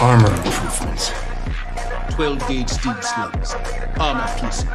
Armor improvements. 12 gauge steel slugs, armor piercing,